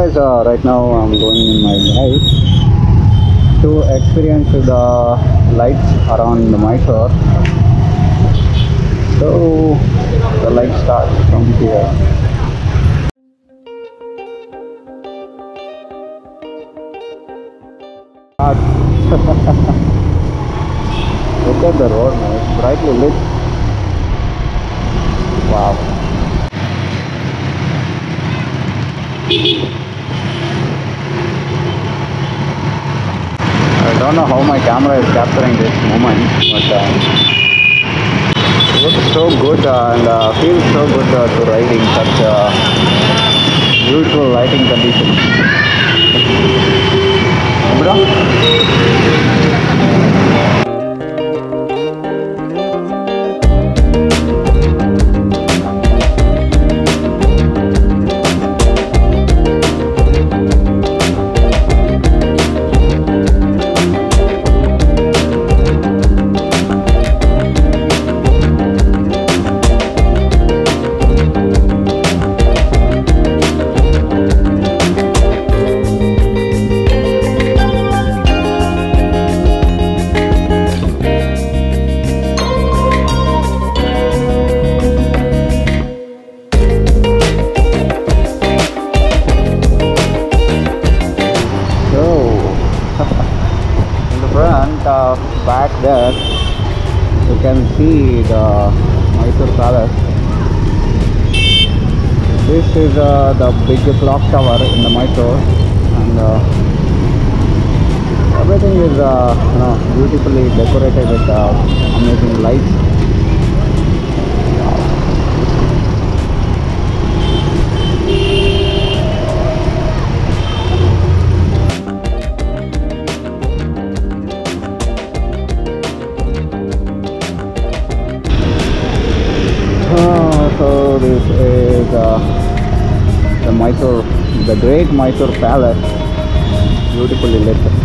guys, uh, right now I'm going in my bike to experience the lights around Mysore. So the light starts from here. Look at the road, man. It's brightly lit. Wow. I don't know how my camera is capturing this moment, but uh, looks so good uh, and uh, feels so good uh, to ride in such uh, beautiful lighting conditions. Bro? Front of back there, you can see the Mysore Palace. This is uh, the big clock tower in the Mysore, and uh, everything is uh, you know beautifully decorated with uh, amazing lights. This is uh, the Mysore, the great Mysore Palace, beautifully lit.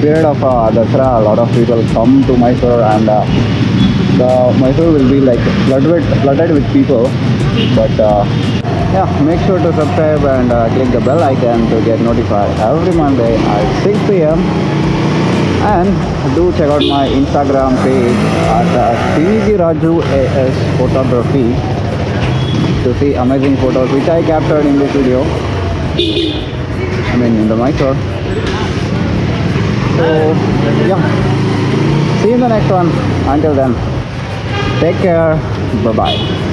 Period of uh, Dasara, a lot of people come to Mysore and uh, the Mysore will be like flooded, flooded with people. But uh, yeah, make sure to subscribe and uh, click the bell icon to get notified every Monday at 6 p.m. And do check out my Instagram page at uh, Raju AS Photography to see amazing photos which I captured in this video. I mean in the Mysore. So yeah, see you in the next one. Until then, take care. Bye bye.